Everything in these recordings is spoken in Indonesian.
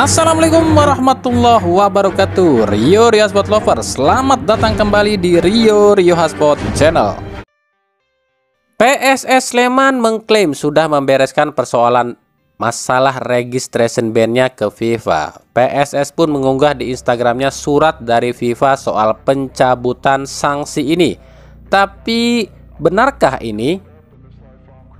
Assalamualaikum warahmatullahi wabarakatuh. Rio Rio Hotspot Lover Selamat datang kembali di Rio Rio Hotspot Channel. PSS Sleman mengklaim sudah membereskan persoalan masalah registration bandnya ke FIFA. PSS pun mengunggah di Instagramnya surat dari FIFA soal pencabutan sanksi ini. Tapi benarkah ini?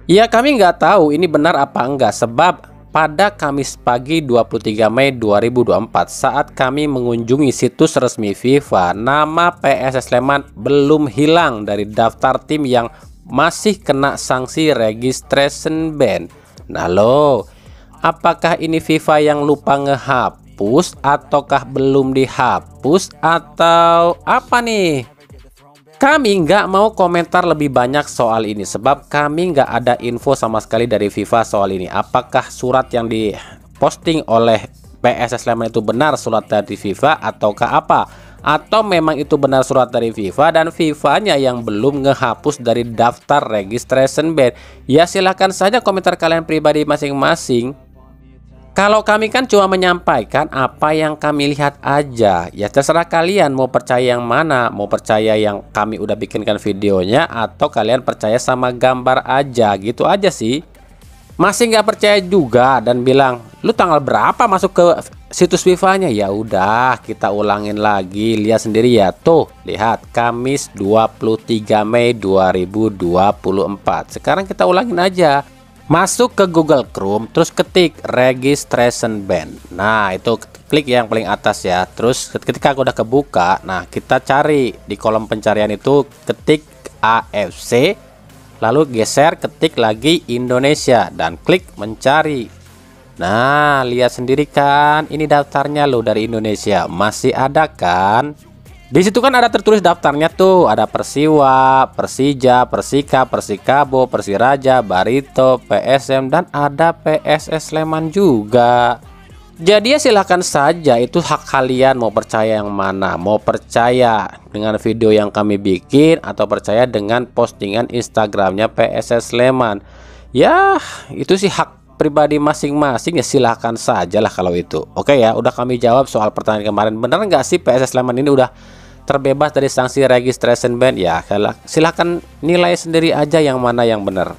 Ya kami nggak tahu ini benar apa enggak sebab pada Kamis pagi 23 Mei 2024 saat kami mengunjungi situs resmi FIFA, nama PSS Sleman belum hilang dari daftar tim yang masih kena sanksi registration ban. Nah lo, apakah ini FIFA yang lupa ngehapus ataukah belum dihapus atau apa nih? Kami nggak mau komentar lebih banyak soal ini sebab kami nggak ada info sama sekali dari FIFA soal ini. Apakah surat yang diposting oleh PSS Sleman itu benar surat dari FIFA ataukah apa? Atau memang itu benar surat dari FIFA dan FIFA-nya yang belum ngehapus dari daftar registration band? Ya silahkan saja komentar kalian pribadi masing-masing. Kalau kami kan cuma menyampaikan apa yang kami lihat aja. Ya terserah kalian mau percaya yang mana Mau percaya yang kami udah bikinkan videonya Atau kalian percaya sama gambar aja. Gitu aja sih. Masih nggak percaya juga dan bilang Lu tanggal berapa masuk ke situs FIFA-nya? Ya udah kita ulangin lagi. Lihat sendiri ya. Tuh lihat. Kamis 23 Mei 2024 Sekarang kita ulangin aja Masuk ke Google Chrome, terus ketik registration band. Nah, itu klik yang paling atas ya. Terus ketika aku udah kebuka, nah kita cari di kolom pencarian itu ketik AFC, lalu geser ketik lagi Indonesia dan klik mencari. Nah, lihat sendiri kan, ini daftarnya loh dari Indonesia. Masih ada kan? Di situ kan ada tertulis daftarnya tuh, ada Persiwa, Persija, Persika, Persikabo, Persiraja, Barito, PSM dan ada PSS Sleman juga. Jadi ya silahkan saja itu hak kalian mau percaya yang mana. Mau percaya dengan video yang kami bikin Atau percaya dengan postingan Instagramnya PSS Sleman. Ya itu sih hak pribadi masing-masing. Ya silahkan saja lah kalau itu. Oke ya udah kami jawab soal pertanyaan kemarin. Bener nggak sih PSS Sleman ini udah terbebas dari sanksi registration ban ya silahkan nilai sendiri aja yang mana yang benar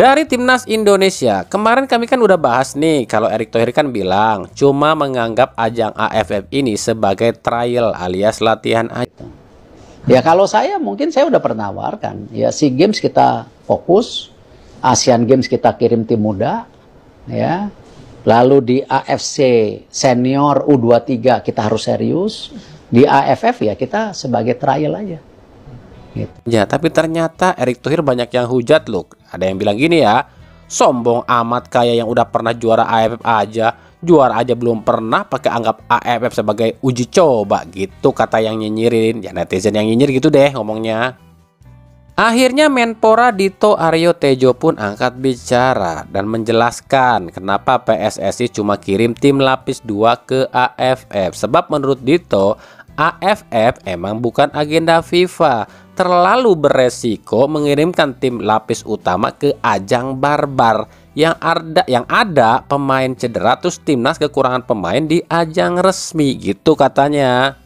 Dari timnas Indonesia, kemarin kami kan udah bahas nih kalau Erick Thohir kan bilang cuma menganggap ajang AFF ini sebagai trial alias latihan aja. Ya kalau saya mungkin saya udah pernah warkan. Ya SEA Games kita fokus, ASEAN Games kita kirim tim muda, ya. Lalu di AFC senior U23 kita harus serius. Di AFF ya kita sebagai trial aja. Gitu. Ya, tapi ternyata Erick Thohir banyak yang hujat loh. Ada yang bilang gini ya, sombong amat kayak yang udah pernah juara AFF aja, juara aja belum pernah pakai anggap AFF sebagai uji coba gitu kata yang nyinyirin. Ya netizen yang nyinyir gitu deh ngomongnya. Akhirnya Menpora Dito Aryo Tejo pun angkat bicara dan menjelaskan kenapa PSSI cuma kirim tim lapis 2 ke AFF. Sebab menurut Dito, AFF emang bukan agenda FIFA. Terlalu beresiko mengirimkan tim lapis utama ke ajang barbar. Yang ada yang ada pemain cedera terus timnas kekurangan pemain di ajang resmi gitu katanya.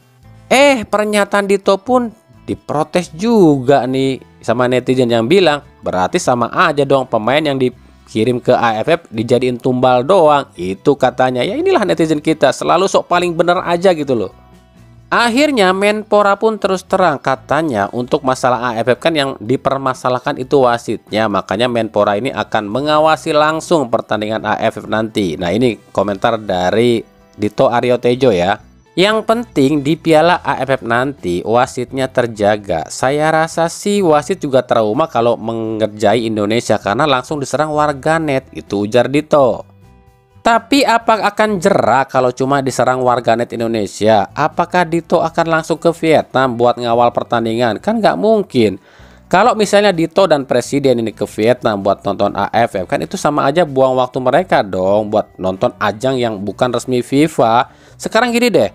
Eh pernyataan Dito pun diprotes juga nih sama netizen yang bilang berarti sama aja dong pemain yang dikirim ke AFF dijadiin tumbal doang. Itu katanya. Ya inilah netizen kita selalu sok paling bener aja gitu loh Akhirnya Menpora pun terus terang katanya untuk masalah AFF kan yang dipermasalahkan itu wasitnya makanya Menpora ini akan mengawasi langsung pertandingan AFF nanti. Nah ini komentar dari Dito Aryo Tejo ya. Yang penting di piala AFF nanti wasitnya terjaga. Saya rasa sih wasit juga trauma kalau mengerjai Indonesia karena langsung diserang warganet itu ujar Dito. Tapi apa akan jerak kalau cuma diserang warganet Indonesia? Apakah Dito akan langsung ke Vietnam buat ngawal pertandingan? Kan nggak mungkin. Kalau misalnya Dito dan Presiden ini ke Vietnam buat nonton AFF kan itu sama aja buang waktu mereka dong buat nonton ajang yang bukan resmi FIFA. Sekarang gini deh,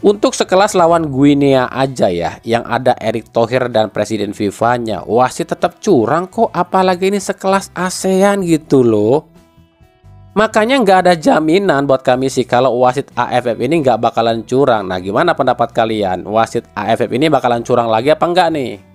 untuk sekelas lawan Guinea aja ya, yang ada Erick Thohir dan Presiden FIFA-nya, wasit tetap curang kok, apalagi ini sekelas ASEAN gitu loh. Makanya nggak ada jaminan buat kami sih kalau wasit AFF ini nggak bakalan curang. Nah gimana pendapat kalian? Wasit AFF ini bakalan curang lagi apa enggak nih?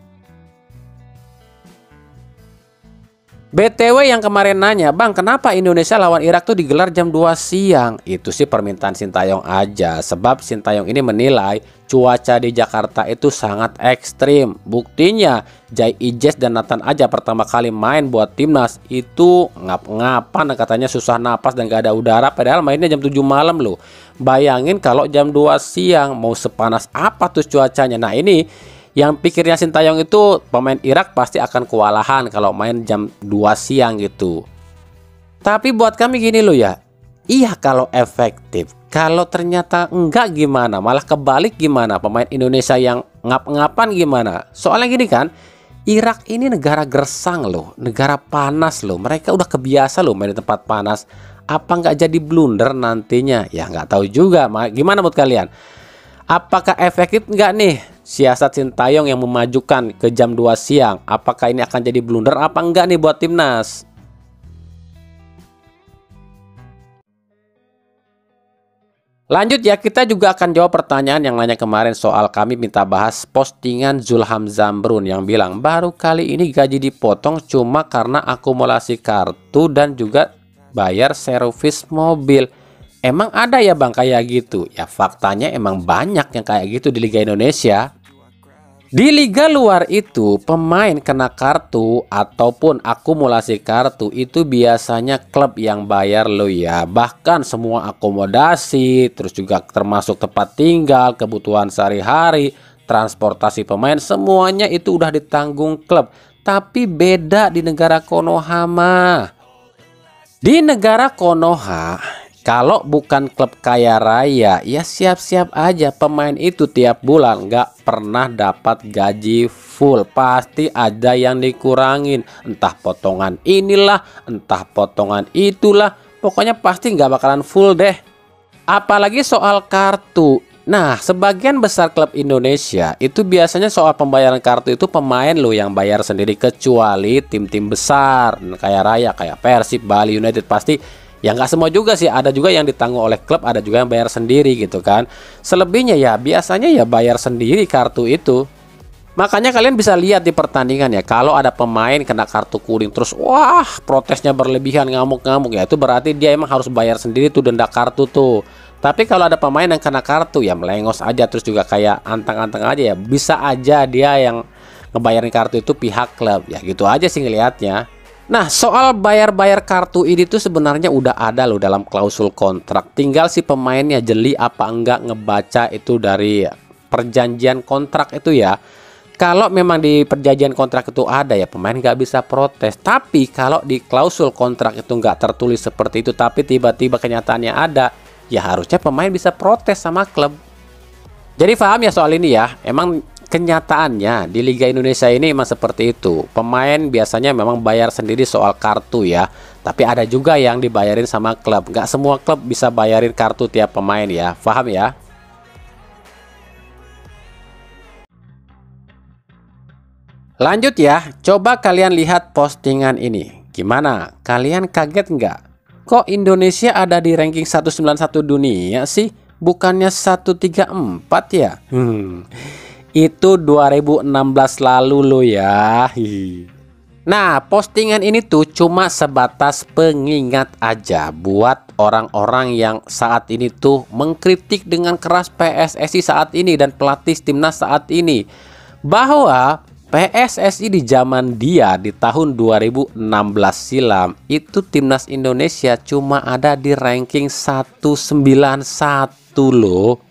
BTW yang kemarin nanya, Bang, kenapa Indonesia lawan Irak tuh digelar jam 2 siang? Itu sih permintaan Sintayong aja, sebab Sintayong ini menilai cuaca di Jakarta itu sangat ekstrim. Buktinya, Jai Ijes dan Nathan aja pertama kali main buat timnas itu ngap-ngapan katanya susah napas dan gak ada udara, padahal mainnya jam 7 malam loh. Bayangin kalau jam 2 siang mau sepanas apa tuh cuacanya. Nah ini yang pikirnya Sintayong itu pemain Irak pasti akan kewalahan kalau main jam 2 siang gitu. Tapi buat kami gini loh ya. Iya kalau efektif. Kalau ternyata enggak gimana? Malah kebalik gimana? Pemain Indonesia yang ngap-ngapan gimana? Soalnya gini kan, Irak ini negara gersang loh, negara panas loh. Mereka udah kebiasa loh main di tempat panas. Apa nggak jadi blunder nantinya? Ya nggak tahu juga. Gimana menurut kalian? Apakah efektif nggak nih siasat Sintayong yang memajukan ke jam 2 siang. Apakah ini akan jadi blunder apa enggak nih buat timnas? Lanjut ya, kita juga akan jawab pertanyaan yang nanya kemarin soal kami minta bahas postingan Zulham Zambrun yang bilang baru kali ini gaji dipotong cuma karena akumulasi kartu dan juga bayar servis mobil. Emang ada ya bang kayak gitu? Ya faktanya emang banyak yang kayak gitu di Liga Indonesia. Di liga luar itu, pemain kena kartu ataupun akumulasi kartu itu biasanya klub yang bayar lo ya. Bahkan semua akomodasi, terus juga termasuk tempat tinggal, kebutuhan sehari-hari, transportasi pemain, semuanya itu udah ditanggung klub. Tapi beda di negara Konoha mah. Di negara Konoha, kalau bukan klub kaya raya, ya siap-siap aja pemain itu tiap bulan nggak pernah dapat gaji full. Pasti ada yang dikurangin, entah potongan inilah, entah potongan itulah. Pokoknya pasti nggak bakalan full deh. Apalagi soal kartu. Nah, sebagian besar klub Indonesia itu biasanya soal pembayaran kartu itu pemain lo yang bayar sendiri kecuali tim-tim besar kayak Raya, kayak Persib, Bali United pasti Ya nggak semua juga sih, ada juga yang ditanggung oleh klub, ada juga yang bayar sendiri gitu kan. Selebihnya ya biasanya ya bayar sendiri kartu itu. Makanya kalian bisa lihat di pertandingan ya, kalau ada pemain kena kartu kuning terus wah protesnya berlebihan ngamuk-ngamuk ya itu berarti dia emang harus bayar sendiri tuh denda kartu tuh. Tapi kalau ada pemain yang kena kartu ya melengos aja terus juga kayak anteng-anteng aja ya bisa aja dia yang ngebayarin kartu itu pihak klub ya gitu aja sih ngelihatnya. Nah, soal bayar-bayar kartu ini tuh sebenarnya udah ada loh dalam klausul kontrak. Tinggal si pemainnya jeli apa enggak ngebaca itu dari perjanjian kontrak itu ya. Kalau memang di perjanjian kontrak itu ada ya pemain nggak bisa protes. Tapi kalau di klausul kontrak itu nggak tertulis seperti itu, tapi tiba-tiba kenyataannya ada, ya harusnya pemain bisa protes sama klub. Jadi paham ya soal ini ya. Emang kenyataannya di Liga Indonesia ini memang seperti itu. Pemain biasanya memang bayar sendiri soal kartu ya. Tapi ada juga yang dibayarin sama klub. Gak semua klub bisa bayarin kartu tiap pemain ya. Paham ya? Lanjut ya, coba kalian lihat postingan ini. Gimana? Kalian kaget nggak? Kok Indonesia ada di ranking 191 dunia sih? Bukannya 134 ya? Hmm itu 2016 lalu lo ya. Nah, postingan ini tuh cuma sebatas pengingat aja buat orang-orang yang saat ini tuh mengkritik dengan keras PSSI saat ini dan pelatih timnas saat ini bahwa PSSI di zaman dia di tahun 2016 silam itu timnas Indonesia cuma ada di ranking 191 loh.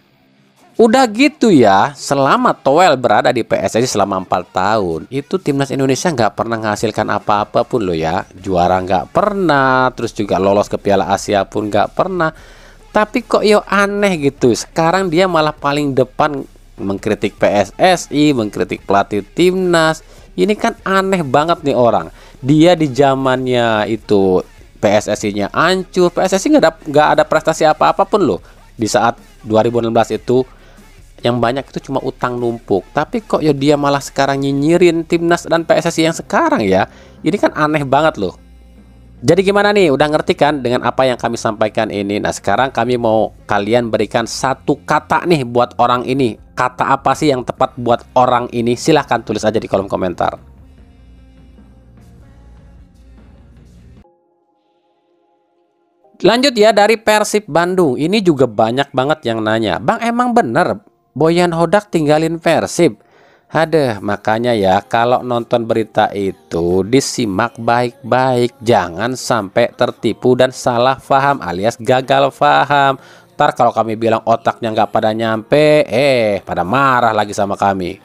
Udah gitu ya, selama Toel berada di PSSI selama 4 tahun, itu timnas Indonesia nggak pernah menghasilkan apa-apa pun loh ya. Juara nggak pernah, terus juga lolos ke Piala Asia pun nggak pernah. Tapi kok yo aneh gitu, sekarang dia malah paling depan mengkritik PSSI, mengkritik pelatih timnas. Ini kan aneh banget nih orang. Dia di zamannya itu PSSI-nya hancur, PSSI nggak ada ada prestasi apa-apa pun loh. Di saat 2016 itu yang banyak itu cuma utang numpuk. Tapi kok ya dia malah sekarang nyinyirin timnas dan PSSI yang sekarang ya. Ini kan aneh banget loh. Jadi gimana nih? Udah ngerti kan dengan apa yang kami sampaikan ini? Nah, sekarang kami mau kalian berikan satu kata nih buat orang ini. Kata apa sih yang tepat buat orang ini? Silahkan tulis aja di kolom komentar. Lanjut ya dari Persib Bandung. Ini juga banyak banget yang nanya. Bang emang bener Boyan Hodak tinggalin Persib? Ada, makanya ya kalau nonton berita itu disimak baik-baik, jangan sampai tertipu dan salah paham alias gagal paham. Ntar kalau kami bilang otaknya nggak pada nyampe, eh pada marah lagi sama kami.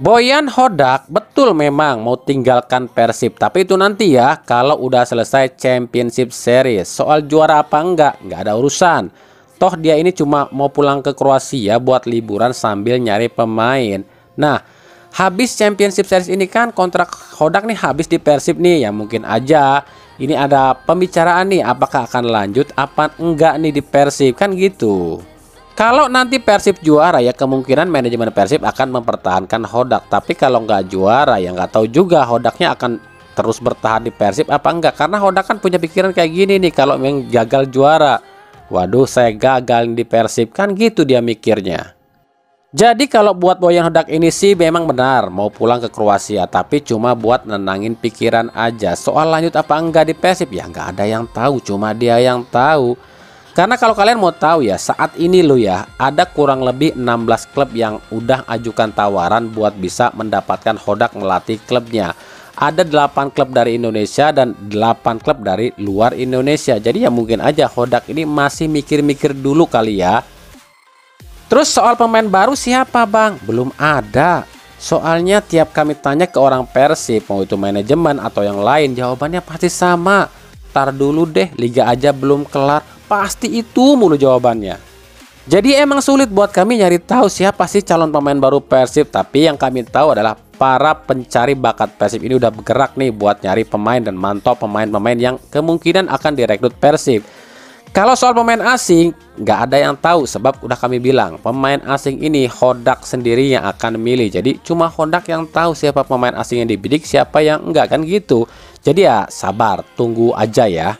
Boyan Hodak betul memang mau tinggalkan Persib, tapi itu nanti ya kalau udah selesai Championship Series. Soal juara apa enggak, nggak ada urusan. Toh dia ini cuma mau pulang ke Kroasia buat liburan sambil nyari pemain. Nah, habis Championship Series ini kan kontrak Hodak nih habis di Persib nih ya mungkin aja ini ada pembicaraan nih apakah akan lanjut apa enggak nih di Persib kan gitu. Kalau nanti Persib juara ya kemungkinan manajemen Persib akan mempertahankan Hodak. Tapi kalau nggak juara ya nggak tahu juga Hodaknya akan terus bertahan di Persib apa enggak. Karena Hodak kan punya pikiran kayak gini nih kalau memang gagal juara. Waduh saya gagal di kan gitu dia mikirnya. Jadi kalau buat Boyan Hodak ini sih memang benar mau pulang ke Kroasia tapi cuma buat nenangin pikiran aja. Soal lanjut apa enggak di Persib ya nggak ada yang tahu, cuma dia yang tahu. Karena kalau kalian mau tahu ya, saat ini lo ya, ada kurang lebih 16 klub yang udah ajukan tawaran buat bisa mendapatkan Hodak melatih klubnya. Ada 8 klub dari Indonesia dan 8 klub dari luar Indonesia. Jadi ya mungkin aja Hodak ini masih mikir-mikir dulu kali ya Terus soal pemain baru siapa bang? Belum ada. Soalnya tiap kami tanya ke orang Persib, mau itu manajemen atau yang lain, jawabannya pasti sama. Tar dulu deh, liga aja belum kelar. Pasti itu mulu jawabannya. Jadi emang sulit buat kami nyari tahu siapa sih calon pemain baru Persib. Tapi yang kami tahu adalah para pencari bakat Persib ini udah bergerak nih buat nyari pemain dan mantau pemain-pemain yang kemungkinan akan direkrut Persib. Kalau soal pemain asing, nggak ada yang tahu sebab udah kami bilang pemain asing ini Hodak sendiri yang akan milih. Jadi cuma Hodak yang tahu siapa pemain asing yang dibidik, siapa yang enggak kan gitu. Jadi ya sabar, tunggu aja ya.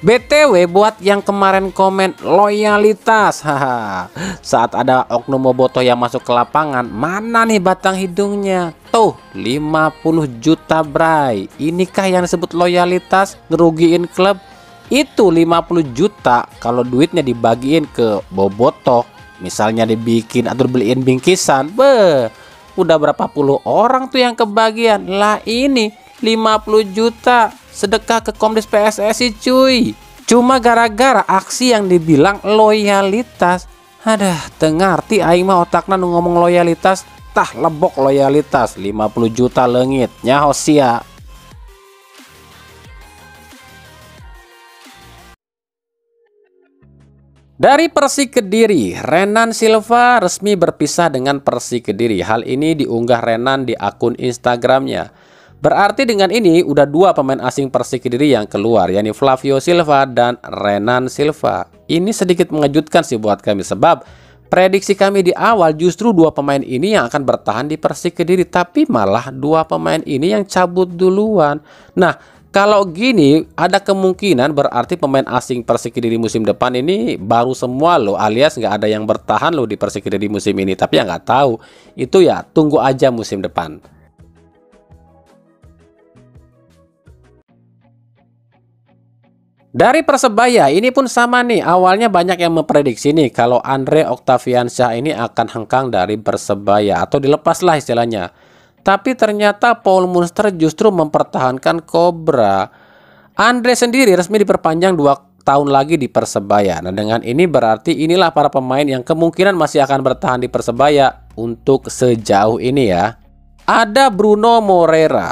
BTW buat yang kemarin komen loyalitas haha. Saat ada oknum bobotoh yang masuk ke lapangan Mana nih batang hidungnya? Tuh 50 juta bray. Inikah yang disebut loyalitas? Ngerugiin klub? Itu 50 juta Kalau duitnya dibagiin ke bobotoh. Misalnya dibikin atau beliin bingkisan. Beh Udah berapa puluh orang tuh yang kebagian? Lah ini 50 juta sedekah ke Komdis PSSI cuy. Cuma gara-gara aksi yang dibilang loyalitas. Ada tengarti aing mah otakna nu ngomong loyalitas. Tah lebok loyalitas. 50 juta lengit nyahosia Dari Persi Kediri, Renan Silva resmi berpisah dengan Persi Kediri. Hal ini diunggah Renan di akun Instagramnya. Berarti dengan ini udah dua pemain asing Persik Kediri yang keluar yakni Flavio Silva dan Renan Silva. Ini sedikit mengejutkan sih buat kami sebab prediksi kami di awal justru dua pemain ini yang akan bertahan di Persik Kediri tapi malah dua pemain ini yang cabut duluan. Nah, kalau gini ada kemungkinan berarti pemain asing Persik Kediri musim depan ini baru semua loh alias nggak ada yang bertahan loh di Persik Kediri musim ini tapi ya nggak tahu itu ya tunggu aja musim depan. Dari Persebaya ini pun sama nih awalnya banyak yang memprediksi nih kalau Andre Octaviansyah ini akan hengkang dari Persebaya atau dilepas lah istilahnya. Tapi ternyata Paul Munster justru mempertahankan Cobra. Andre sendiri resmi diperpanjang dua tahun lagi di Persebaya. Nah dengan ini berarti inilah para pemain yang kemungkinan masih akan bertahan di Persebaya untuk sejauh ini ya. Ada Bruno Moreira,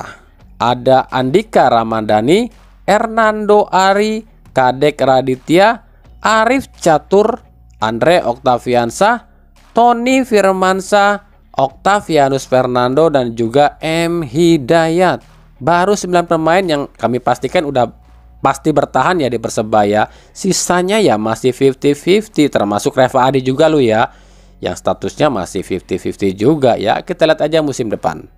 ada Andika Ramadhani, Hernando Ari, Kadek Raditya, Arif Catur, Andre Oktaviansa, Tony Firmansyah, Octavianus Fernando dan juga M Hidayat. Baru 9 pemain yang kami pastikan udah pasti bertahan ya di Persebaya. Sisanya ya masih 50-50 termasuk Reva Adi juga lu ya. Yang statusnya masih 50-50 juga ya. Kita lihat aja musim depan.